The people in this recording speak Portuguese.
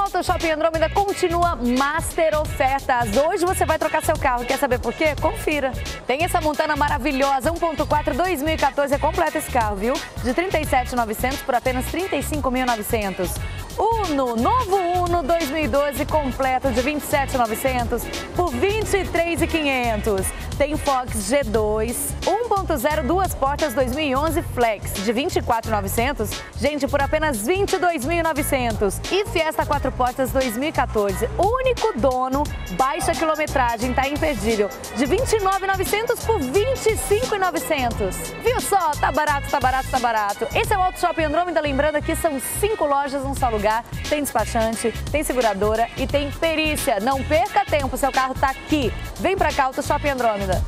no Auto Shopping Andrômeda continua Master Ofertas. Hoje você vai trocar seu carro. Quer saber por quê? Confira. Tem essa montana maravilhosa, 1.4 2014, é completa esse carro, viu? De 37.900 por apenas 35.900. Uno, novo Uno 2012 completo de 27.900 por 23.500. Tem Fox G2 1.0 duas portas 2011 Flex de 24.900, gente, por apenas 22.900. E Fiesta quatro portas 2014, único dono, baixa quilometragem, tá imperdível, de 29.900 por 25.900. Viu só? Tá barato, tá barato, tá barato. Esse é o Auto Shopping Andrômeda, lembrando que são cinco lojas num só lugar, tem despachante, tem seguradora e tem perícia. Não perca tempo, seu carro tá aqui. Vem pra cá, Auto Shopping Andrômeda.